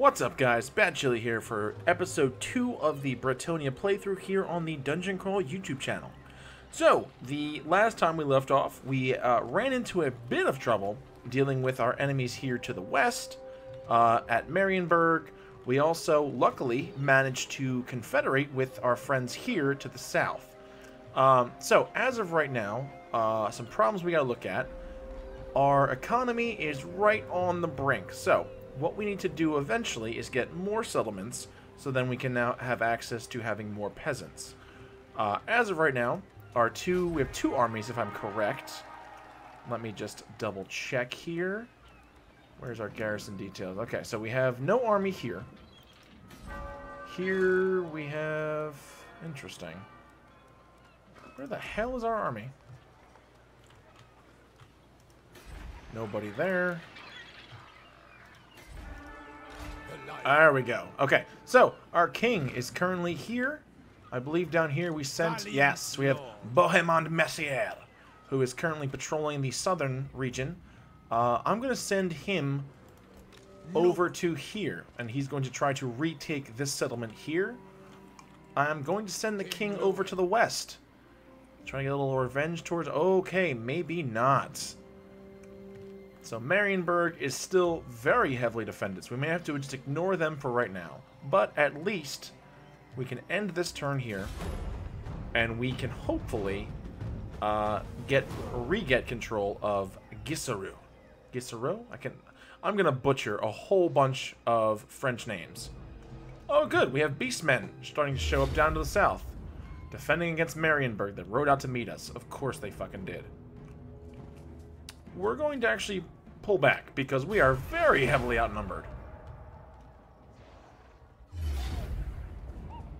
What's up guys, Bad Chilii here for episode 2 of the Bretonnia playthrough here on the Dungeon Crawl YouTube channel. So, the last time we left off, we uh, ran into a bit of trouble dealing with our enemies here to the west, uh, at Marienburg. We also, luckily, managed to confederate with our friends here to the south. Um, so, as of right now, uh, some problems we gotta look at. Our economy is right on the brink, so what we need to do eventually is get more settlements so then we can now have access to having more peasants. Uh, as of right now, our two we have two armies if I'm correct. Let me just double check here. Where's our garrison details? Okay, so we have no army here. Here we have... Interesting. Where the hell is our army? Nobody there. There we go. Okay, so our king is currently here. I believe down here we sent, yes, we have Bohemond Messier, who is currently patrolling the southern region. Uh, I'm going to send him over to here, and he's going to try to retake this settlement here. I'm going to send the king over to the west. Trying to get a little revenge towards... Okay, maybe not. So Marienburg is still very heavily defended, so we may have to just ignore them for right now. But at least we can end this turn here, and we can hopefully uh, get re-get control of Gisseru. Gisseru? I can. I'm gonna butcher a whole bunch of French names. Oh, good. We have beastmen starting to show up down to the south, defending against Marienburg that rode out to meet us. Of course they fucking did we're going to actually pull back because we are very heavily outnumbered.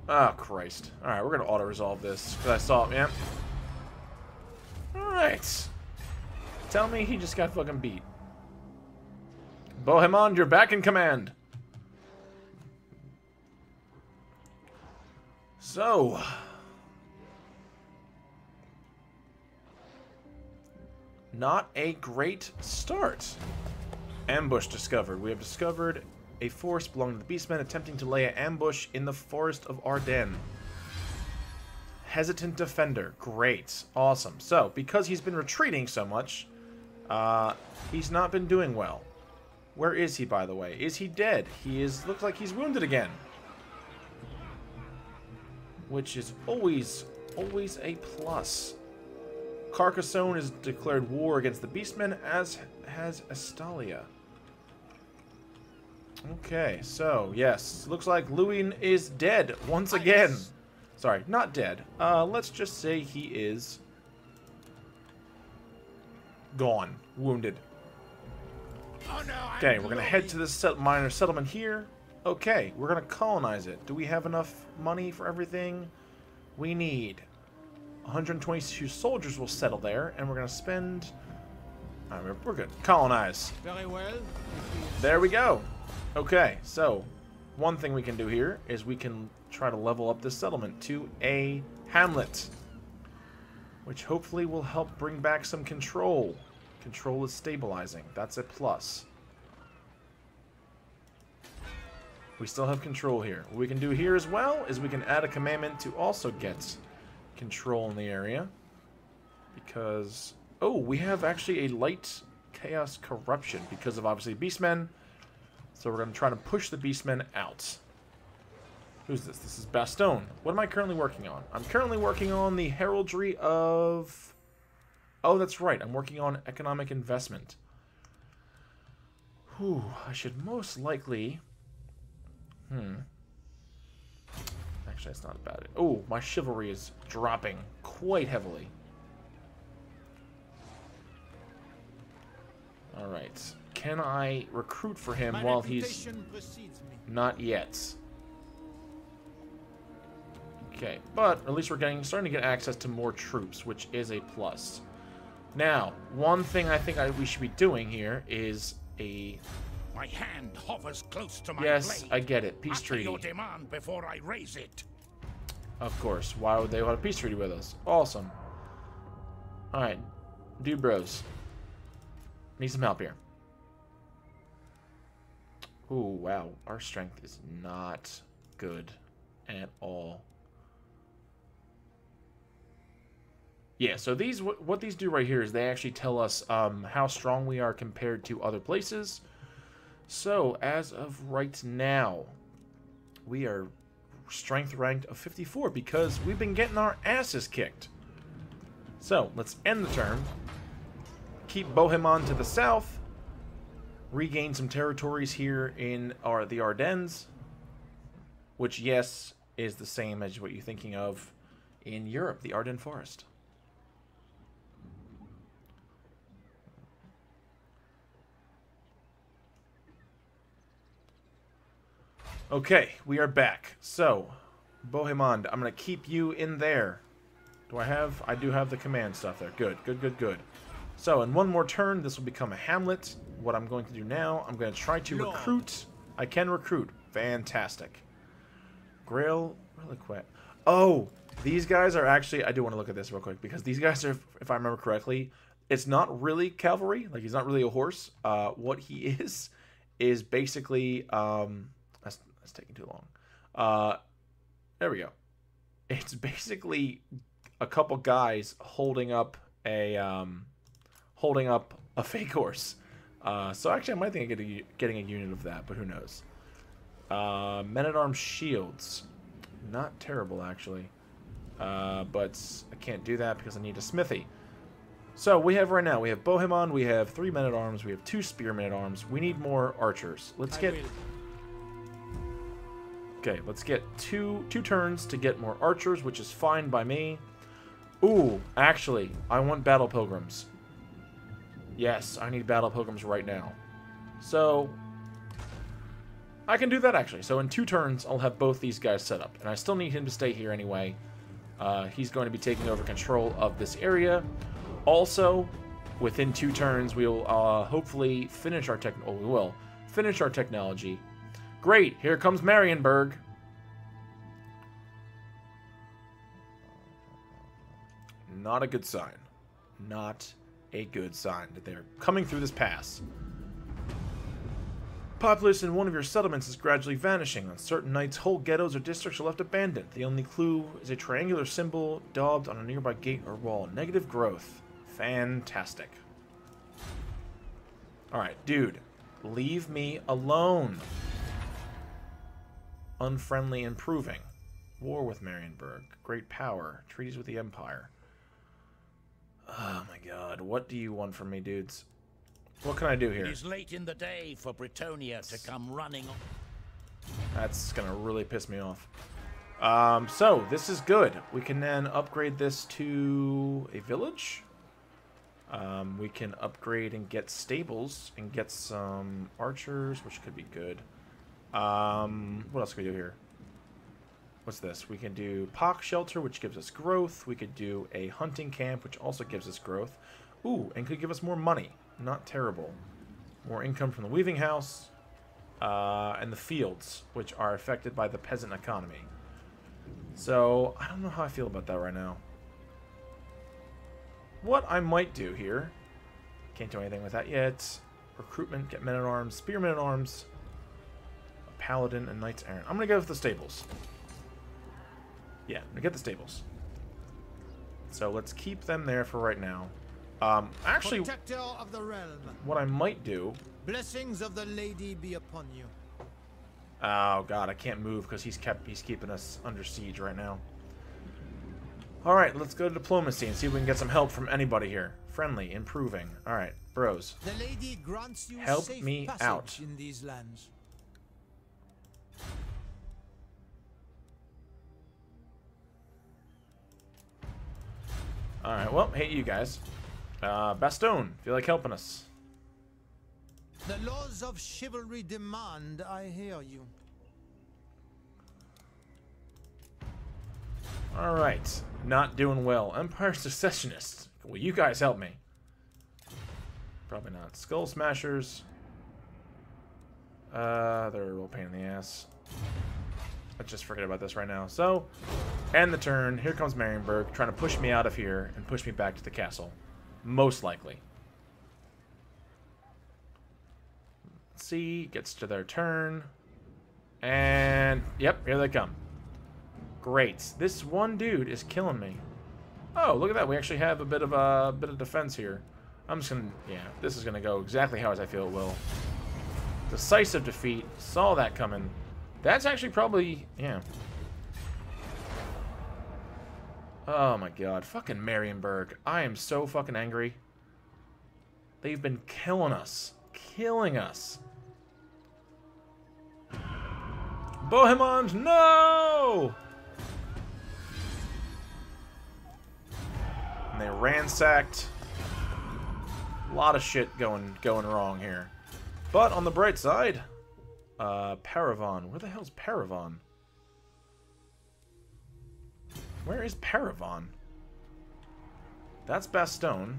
Oh, Christ. Alright, we're going to auto-resolve this. Because I saw... Yeah. Alright. Tell me he just got fucking beat. Bohemond, you're back in command. So... Not a great start. Ambush discovered. We have discovered a force belonging to the Beastmen attempting to lay an ambush in the forest of Ardennes. Hesitant defender. Great. Awesome. So, because he's been retreating so much, uh, he's not been doing well. Where is he, by the way? Is he dead? He is. looks like he's wounded again. Which is always, always a plus. Carcassonne has declared war against the Beastmen, as has Estalia. Okay, so, yes. Looks like Louis is dead once again. Sorry, not dead. Uh, let's just say he is... gone. Wounded. Oh, okay, we're going to head to this set minor settlement here. Okay, we're going to colonize it. Do we have enough money for everything we need? 122 soldiers will settle there, and we're going to spend... Right, we're, we're good. Colonize. Very well. There we go. Okay, so one thing we can do here is we can try to level up this settlement to a hamlet, which hopefully will help bring back some control. Control is stabilizing. That's a plus. We still have control here. What we can do here as well is we can add a commandment to also get control in the area. Because... Oh, we have actually a light chaos corruption because of obviously beastmen. So we're going to try to push the beastmen out. Who's this? This is Bastonne. What am I currently working on? I'm currently working on the heraldry of... Oh, that's right. I'm working on economic investment. Whew, I should most likely... Hmm. Actually, that's not about it. Oh, my chivalry is dropping quite heavily. Alright. Can I recruit for him my while he's... Not yet. Okay, but at least we're getting starting to get access to more troops, which is a plus. Now, one thing I think I, we should be doing here is a my hand hovers close to my yes, blade. I get it. Peace Utter treaty. your demand before I raise it. Of course. Why would they want a peace treaty with us? Awesome. Alright. Dude bros. Need some help here. Ooh, wow. Our strength is not good at all. Yeah, so these what these do right here is they actually tell us um, how strong we are compared to other places. So, as of right now, we are strength ranked of 54 because we've been getting our asses kicked. So, let's end the turn. Keep Bohemond to the south. Regain some territories here in our, the Ardennes. Which, yes, is the same as what you're thinking of in Europe, the Ardennes Forest. Okay, we are back. So, Bohemond, I'm going to keep you in there. Do I have... I do have the command stuff there. Good, good, good, good. So, in one more turn, this will become a hamlet. What I'm going to do now, I'm going to try to Lord. recruit. I can recruit. Fantastic. Grail Reliquae. Oh, these guys are actually... I do want to look at this real quick, because these guys are, if I remember correctly, it's not really cavalry. Like, he's not really a horse. Uh, what he is, is basically... Um, it's taking too long. Uh, there we go. It's basically a couple guys holding up a um, holding up a fake horse. Uh, so actually, I might think of getting, getting a unit of that, but who knows? Uh, Men at Arms shields, not terrible actually, uh, but I can't do that because I need a smithy. So we have right now we have Bohemond, we have three men at arms, we have two spearmen at arms. We need more archers. Let's get Okay, let's get two two turns to get more archers, which is fine by me. Ooh, actually, I want battle pilgrims. Yes, I need battle pilgrims right now. So, I can do that actually. So in two turns, I'll have both these guys set up. And I still need him to stay here anyway. Uh, he's going to be taking over control of this area. Also, within two turns, we'll uh, hopefully finish our tech. Oh, we will finish our technology Great, here comes Marienburg. Not a good sign. Not a good sign that they're coming through this pass. Populace in one of your settlements is gradually vanishing. On certain nights, whole ghettos or districts are left abandoned. The only clue is a triangular symbol daubed on a nearby gate or wall. Negative growth. Fantastic. Alright, dude. Leave me alone unfriendly improving. War with Marienburg. Great power. Treaties with the Empire. Oh my god. What do you want from me, dudes? What can I do here? It is late in the day for Bretonnia to come running. That's gonna really piss me off. Um, so, this is good. We can then upgrade this to a village. Um, we can upgrade and get stables and get some archers, which could be good. Um, what else can we do here? What's this? We can do Pock Shelter, which gives us growth. We could do a hunting camp, which also gives us growth. Ooh, and could give us more money. Not terrible. More income from the weaving house. Uh, and the fields, which are affected by the peasant economy. So, I don't know how I feel about that right now. What I might do here, can't do anything with that yet. Recruitment, get men-at-arms, spearmen-at-arms, Paladin, and Knights Errant. I'm going to go with the stables. Yeah, I'm going to get the stables. So let's keep them there for right now. Um, actually, what I might do... Blessings of the lady be upon you. Oh god, I can't move because he's kept he's keeping us under siege right now. Alright, let's go to diplomacy and see if we can get some help from anybody here. Friendly, improving. Alright, bros. help me out. In these lands. Alright, well, hey you guys. Uh, Bastonne, feel like helping us. The laws of chivalry demand I hear you. Alright, not doing well. Empire Secessionists. Will you guys help me? Probably not. Skull Smashers. Uh, they're a real pain in the ass. Let's just forget about this right now. So, end the turn. Here comes Marienburg, trying to push me out of here and push me back to the castle. Most likely. see, gets to their turn. And, yep, here they come. Great. This one dude is killing me. Oh, look at that. We actually have a bit of a bit of defense here. I'm just gonna, yeah, this is gonna go exactly how as I feel it will. Decisive defeat. Saw that coming. That's actually probably, yeah. Oh my god. Fucking Marienburg. I am so fucking angry. They've been killing us. Killing us. Bohemond, no! And they ransacked. A lot of shit going going wrong here. But on the bright side, uh, Paravon. Where the hell's Paravon? Where is Paravon? That's Bastonne.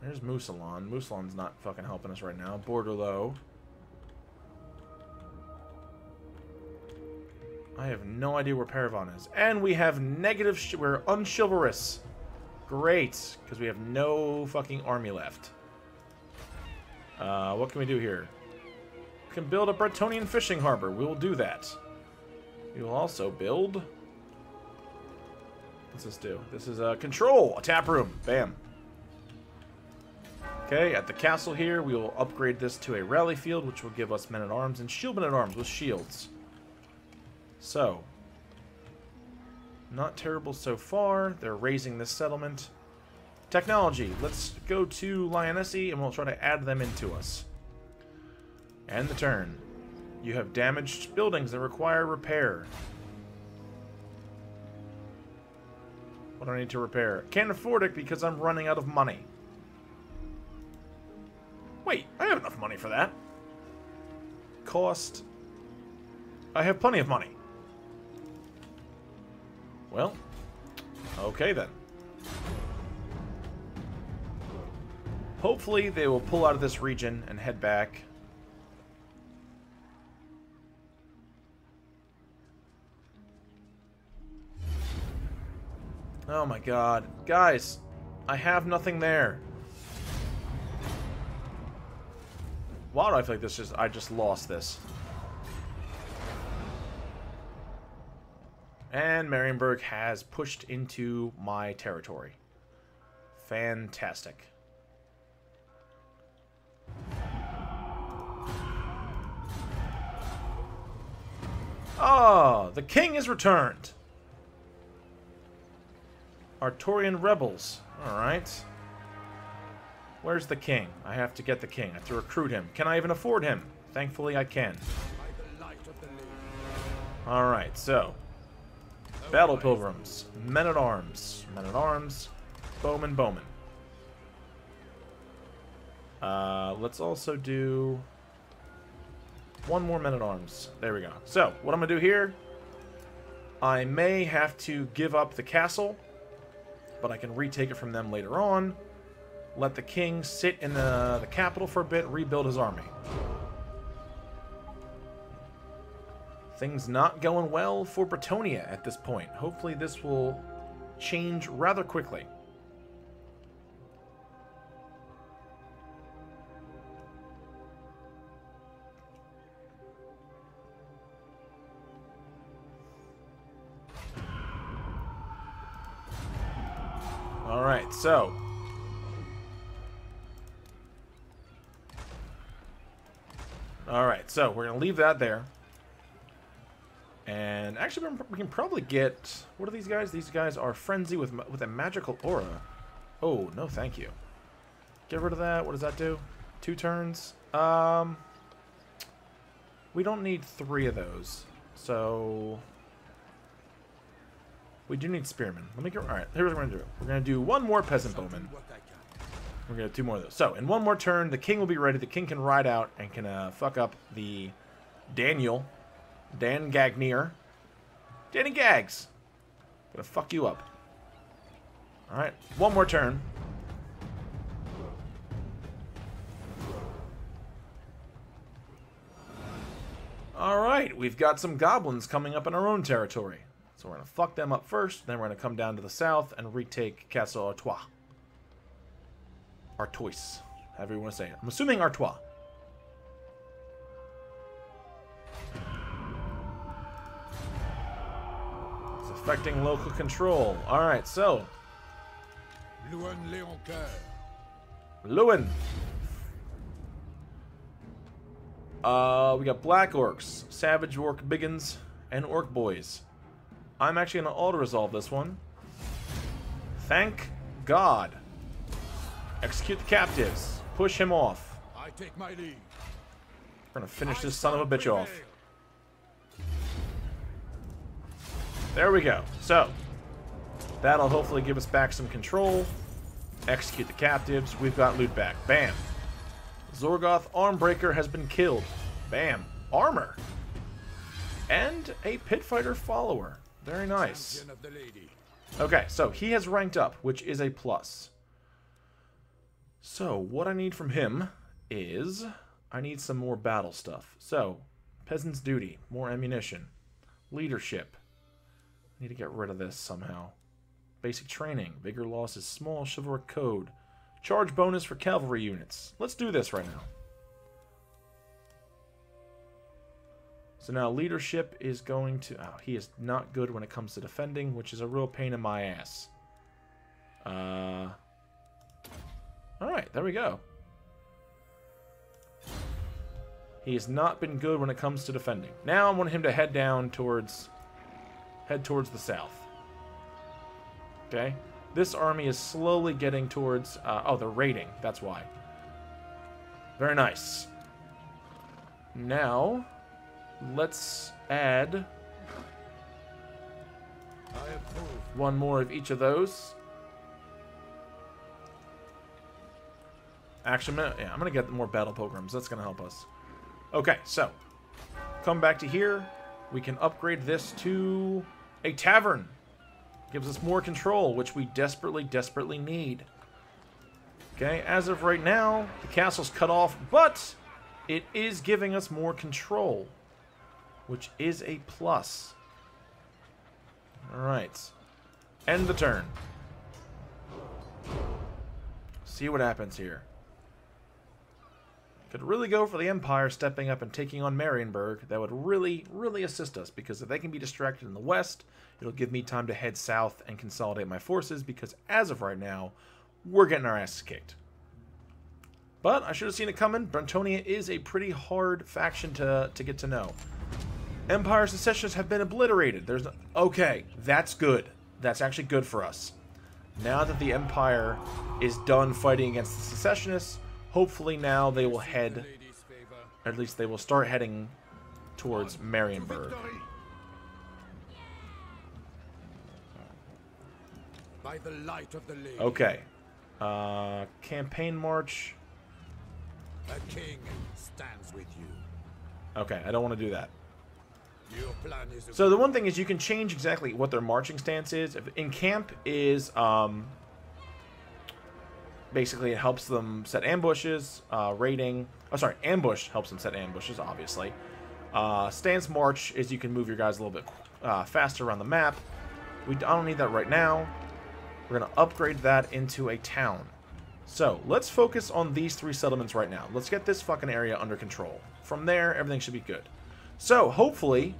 There's Mousillon. Mousillon's not fucking helping us right now. Bordeleaux. I have no idea where Paravon is. And we have negative... we're unchivalrous. Great. Because we have no fucking army left. Uh, what can we do here? Can build a Bretonnian fishing harbor. We will do that. We will also build... What's this do? This is a control, a tap room. Bam. Okay, at the castle here, we will upgrade this to a rally field, which will give us men-at-arms and shield men-at-arms with shields. So, not terrible so far. They're raising this settlement. Technology. Let's go to Lyonesse, and we'll try to add them into us. And the turn. You have damaged buildings that require repair. What do I need to repair? Can't afford it because I'm running out of money. Wait, I have enough money for that. Cost. I have plenty of money. Well, okay then. Hopefully they will pull out of this region and head back. Oh my god. Guys, I have nothing there. Why do I feel like this just I just lost this? And Marienburg has pushed into my territory. Fantastic. Ah, oh, the king is returned. Artorian rebels. Alright. Where's the king? I have to get the king. I have to recruit him. Can I even afford him? Thankfully, I can. Alright, so. Battle Pilgrims. Men-at-Arms. Men-at-Arms. Bowman, Bowman. Uh, let's also do one more Men-at-Arms. There we go. So, what I'm going to do here, I may have to give up the castle, but I can retake it from them later on. Let the king sit in the, the capital for a bit, rebuild his army. Things not going well for Bretonnia at this point. Hopefully this will change rather quickly. Alright, so Alright, so we're going to leave that there. And actually, we can probably get... What are these guys? These guys are Frenzy with, with a magical aura. Oh, no thank you. Get rid of that. What does that do? Two turns. Um, We don't need three of those. So... We do need Spearmen. Let me go... Alright, here's what we're going to do. We're going to do one more Peasant Bowman. We're going to do two more of those. So, in one more turn, the king will be ready. The king can ride out and can uh, fuck up the Daniel. Dan Gagnier. Danny Gags. Gonna fuck you up. Alright, one more turn. Alright, we've got some goblins coming up in our own territory. So we're going to fuck them up first, then we're going to come down to the south and retake Castle Artois. Artois, however you want to say it. I'm assuming Artois. It's affecting local control. Alright, so... Luan Leoncoeur. Luan. Uh, we got Black Orcs, Savage Orc Biggins, and Orc Boys. I'm actually going to auto-resolve this one. Thank God. Execute the captives. Push him off. I take my lead. We're going to finish I this son of a bitch off. There we go. So, that'll hopefully give us back some control. Execute the captives. We've got loot back. Bam. Zorgoth Armbreaker has been killed. Bam. Armor. And a pit fighter follower. Very nice. Okay, so he has ranked up, which is a plus. So, what I need from him is... I need some more battle stuff. So, Peasant's Duty, more ammunition. Leadership. I Need to get rid of this somehow. Basic training. Vigor loss is small. Chivalric code. Charge bonus for cavalry units. Let's do this right now. So now leadership is going to... Oh, he is not good when it comes to defending, which is a real pain in my ass. Uh... Alright, there we go. He has not been good when it comes to defending. Now I want him to head down towards... Head towards the south. Okay? This army is slowly getting towards... Uh, oh, they're raiding. That's why. Very nice. Now, let's add one more of each of those. Actually, I'm gonna, yeah, I'm gonna get more battle pilgrims. That's gonna help us. Okay, so come back to here. We can upgrade this to a tavern. Gives us more control, which we desperately, desperately need. Okay, as of right now, the castle's cut off, but it is giving us more control, which is a plus. Alright. End the turn. See what happens here. Could really go for the Empire stepping up and taking on Marienburg. That would really, really assist us because if they can be distracted in the west, it'll give me time to head south and consolidate my forces because as of right now, we're getting our asses kicked. But I should have seen it coming. Brentonia is a pretty hard faction to, to get to know. Empire secessionists have been obliterated. There's no, okay, that's good. That's actually good for us. Now that the Empire is done fighting against the secessionists, hopefully now they will head, at least they will start heading towards Marienburg. By the light of the lady. Okay. Uh, campaign march. A king stands with you. Okay, I don't want to do that. Your plan is a So the one thing is you can change exactly what their marching stance is. In camp is um, basically it helps them set ambushes, uh, raiding. Oh, sorry, ambush helps them set ambushes, obviously. Uh, stance march is you can move your guys a little bit uh, faster around the map. We I don't need that right now. We're gonna upgrade that into a town. So let's focus on these three settlements right now. Let's get this fucking area under control. From there, everything should be good. So hopefully,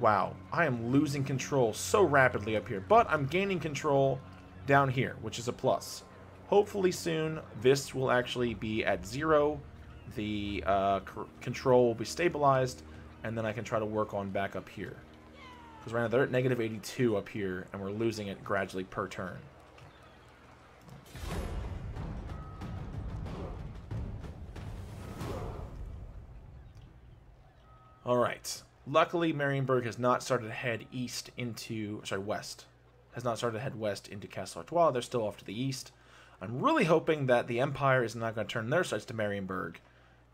wow, I am losing control so rapidly up here, but I'm gaining control down here, which is a plus. Hopefully soon, this will actually be at zero. The uh, control will be stabilized, and then I can try to work on back up here. Because right now they're at negative 82 up here, and we're losing it gradually per turn. All right. Luckily, Marienburg has not started to head east into, sorry, west. Has not started to head west into Castle Artois. They're still off to the east. I'm really hoping that the Empire is not going to turn their sights to Marienburg.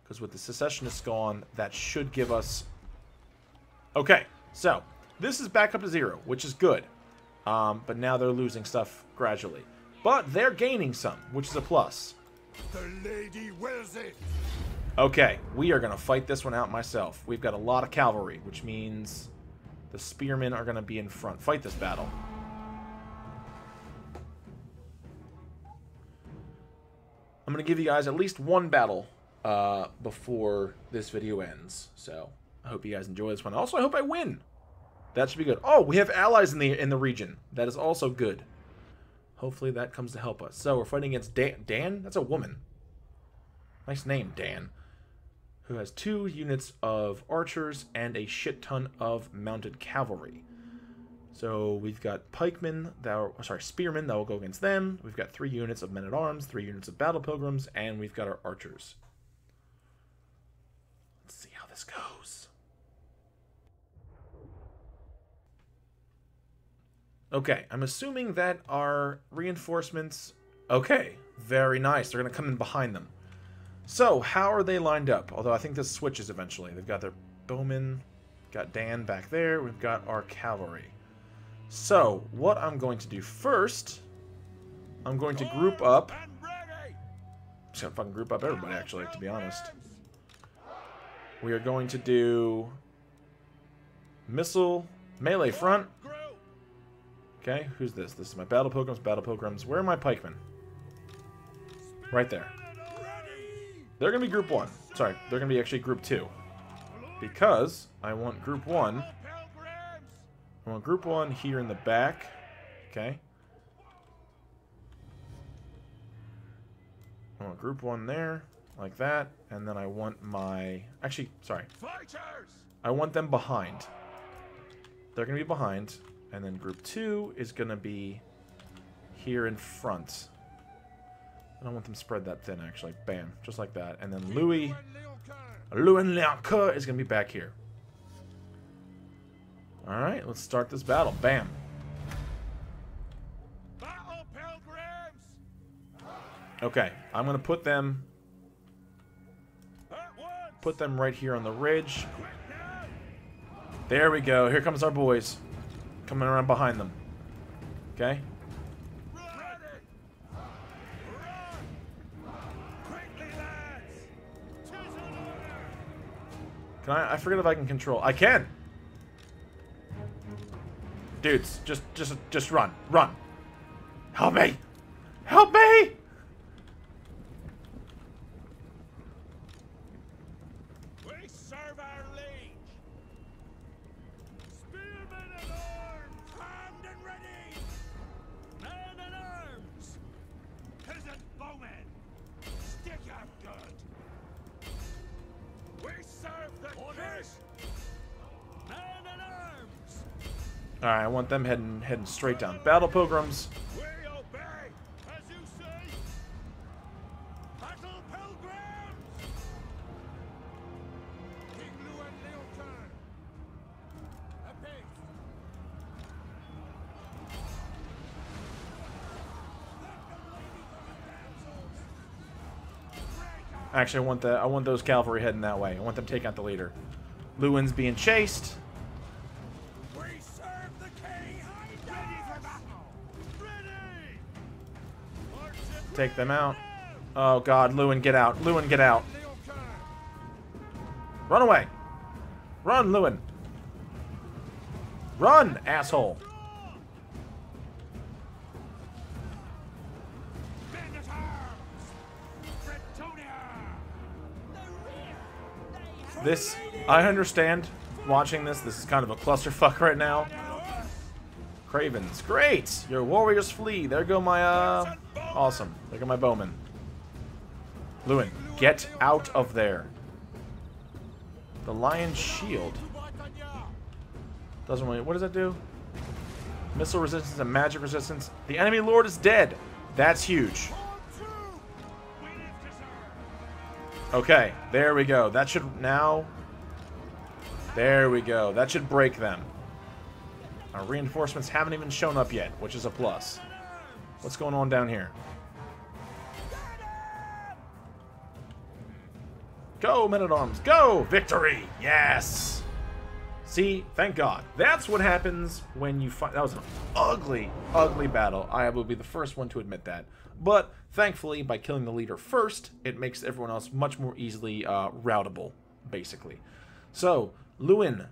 Because with the secessionists gone, that should give us... Okay, so this is back up to zero, which is good. Um, but now they're losing stuff gradually. But they're gaining some, which is a plus. The lady wills it. Okay, we are going to fight this one out myself. We've got a lot of cavalry, which means the spearmen are going to be in front. Fight this battle. I'm going to give you guys at least one battle uh, before this video ends. So, I hope you guys enjoy this one. Also, I hope I win. That should be good. Oh, we have allies in the in the region. That is also good. Hopefully that comes to help us. So we're fighting against Dan. Dan? That's a woman. Nice name, Dan. Who has two units of archers and a shit ton of mounted cavalry. So we've got pikemen that are, oh, sorry, spearmen that will go against them. We've got three units of men at arms, three units of battle pilgrims, and we've got our archers. Let's see how this goes. Okay, I'm assuming that our reinforcements. Okay, very nice. They're gonna come in behind them. So how are they lined up? Although I think this switches eventually. They've got their bowmen, got Dan back there. We've got our cavalry. So, what I'm going to do first, I'm going to group up. I'm just gonna fucking group up everybody, actually, to be honest. We are going to do missile melee front. Okay, who's this? This is my battle pilgrims, battle pilgrims. Where are my pikemen? Right there. They're gonna be group one. Sorry, they're gonna be actually group two. Because I want group one I want group one here in the back. Okay. I want group one there, like that, and then I want my... Actually, sorry. I want them behind. They're going to be behind, and then group two is going to be here in front. I don't want them spread that thin, actually. Bam, just like that. And then Louis... Louis Leoncoeur is going to be back here. Alright, let's start this battle. Bam. Okay, I'm going to put them... Put them right here on the ridge. There we go. Here comes our boys. Coming around behind them. Okay? Can I? I forget if I can control. I can! Dudes, just, just, just run. Run. Help me! Help me! Alright, I want them heading heading straight down. Battle Pilgrims. Actually, I want the I want those cavalry heading that way. I want them to take out the leader. Louen's being chased. Take them out. Oh god, Louen, get out. Louen, get out. Run away. Run, Louen. Run, asshole. This, I understand watching this. This is kind of a clusterfuck right now. Cravens, great. Your warriors flee. There go my, uh, awesome. Look at my bowman. Louen, get out of there. The lion's shield. Doesn't really, what does that do? Missile resistance and magic resistance. The enemy lord is dead. That's huge. Okay, there we go. That should now... There we go. That should break them. Our reinforcements haven't even shown up yet, which is a plus. What's going on down here? Go, men-at-arms, go! Victory! Yes! See, thank God. That's what happens when you fight. That was an ugly, ugly battle. I will be the first one to admit that. But thankfully, by killing the leader first, it makes everyone else much more easily uh, routable, basically. So, Louen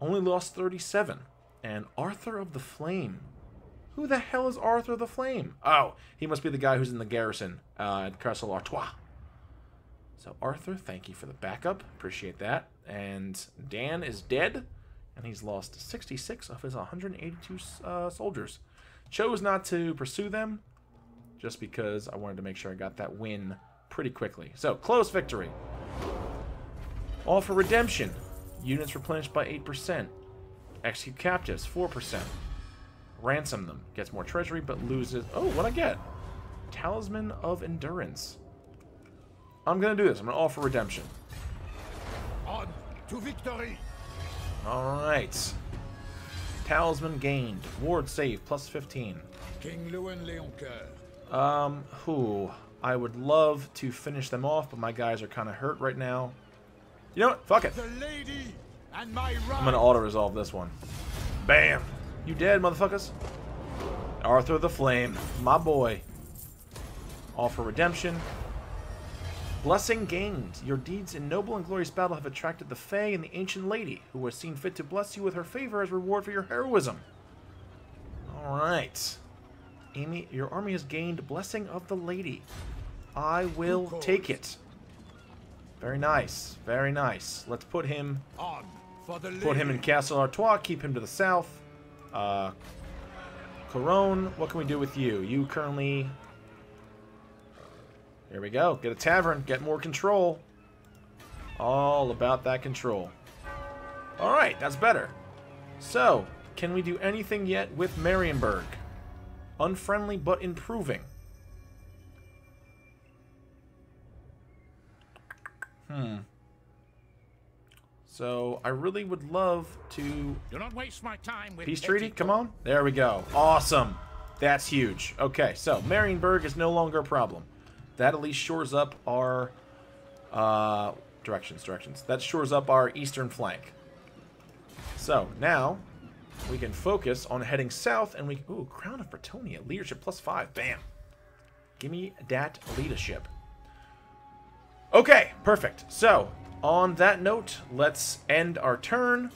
only lost 37. And Arthur of the Flame. Who the hell is Arthur the Flame? Oh, he must be the guy who's in the garrison uh, at Castle Artois. So, Arthur, thank you for the backup. Appreciate that. And Dan is dead. and he's lost 66 of his 182 uh, soldiers. Chose not to pursue them, just because I wanted to make sure I got that win pretty quickly. So, close victory. All for redemption. Units replenished by 8%. Execute captives, 4%. Ransom them. Gets more treasury, but loses... Oh, what I get? Talisman of Endurance. I'm going to do this. I'm going to offer redemption. On to victory! Alright. Talisman gained. Ward save, plus 15. King Louen Leoncoeur. Um, who? I would love to finish them off, but my guys are kind of hurt right now. You know what? Fuck it. The lady and my I'm gonna auto-resolve this one. Bam! You dead, motherfuckers? Arthur the Flame, my boy. All for redemption. Blessing gained. Your deeds in noble and glorious battle have attracted the Fae and the Ancient Lady, who has seen fit to bless you with her favor as reward for your heroism. Alright. Amy, your army has gained Blessing of the Lady. I will take it. Very nice. Very nice. Let's put him On for the. Put him in Castle Artois, keep him to the south. Uh, Couronne, what can we do with you? You currently... Here we go. Get a tavern. Get more control. All about that control. Alright, that's better. So, can we do anything yet with Marienburg? Unfriendly, but improving. Hmm. So, I really would love to Do not waste my time with Peace treaty? Come on. There we go. Awesome. That's huge. Okay, so Marienburg is no longer a problem. That at least shores up our uh, directions, directions. That shores up our eastern flank. So now we can focus on heading south, and we ooh Crown of Bretonnia leadership plus five. Bam. Give me that leadership. Okay, perfect. So on that note, let's end our turn.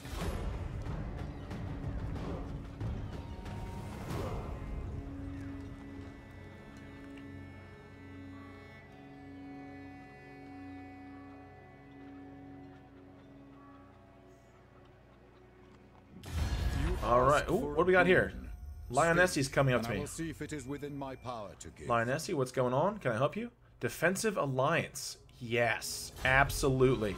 All right. Ooh, what do we got here? Lionessie's coming up to me. will see if it is within my power to give. Lionessie, what's going on? Can I help you? Defensive alliance. Yes, absolutely.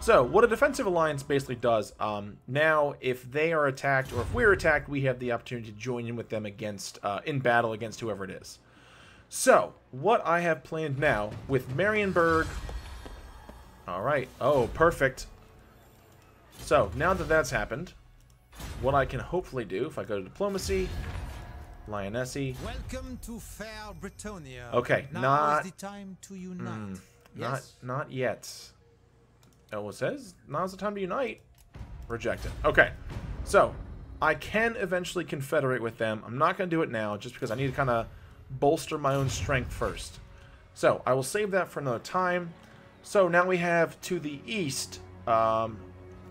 So, what a defensive alliance basically does, um, now if they are attacked or if we're attacked, we have the opportunity to join in with them against, uh, in battle against whoever it is. So, what I have planned now with Marienburg. All right. Oh, perfect. So, now that that's happened, what I can hopefully do, if I go to diplomacy, Lionessie, Welcome to fair Bretonnia. Okay, now not- is the time to unite. Not Yes. not yet. Oh, it says now's the time to unite. Rejected. Okay. So, I can eventually confederate with them. I'm not going to do it now just because I need to kind of bolster my own strength first. So, I will save that for another time. So, now we have to the east. Um,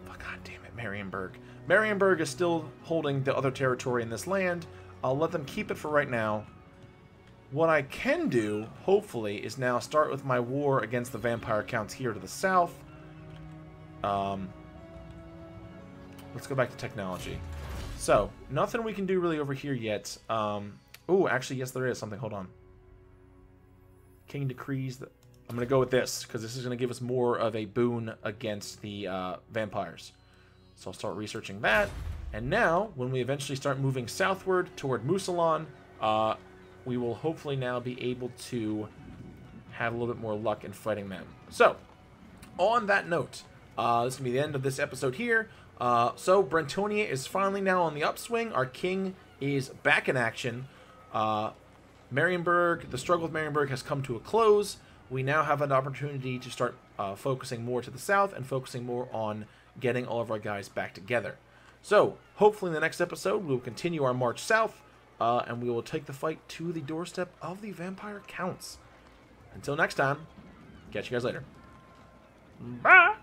oh, God damn it, Marienburg. Marienburg is still holding the other territory in this land. I'll let them keep it for right now. What I can do, hopefully, is now start with my war against the vampire counts here to the south. Um, let's go back to technology. So, nothing we can do really over here yet. Um, oh, actually, yes, there is something. Hold on. King decrees that... I'm going to go with this, because this is going to give us more of a boon against the uh, vampires. So I'll start researching that. And now, when we eventually start moving southward toward Mousillon, uh, we will hopefully now be able to have a little bit more luck in fighting them. So, on that note, uh, this is going to be the end of this episode here. Uh, so, Brentonia is finally now on the upswing. Our king is back in action. Uh, Marienburg, the struggle with Marienburg has come to a close. We now have an opportunity to start uh, focusing more to the south and focusing more on getting all of our guys back together. So, hopefully, in the next episode, we will continue our march south, uh, and we will take the fight to the doorstep of the Vampire Counts. Until next time, catch you guys later. Bye!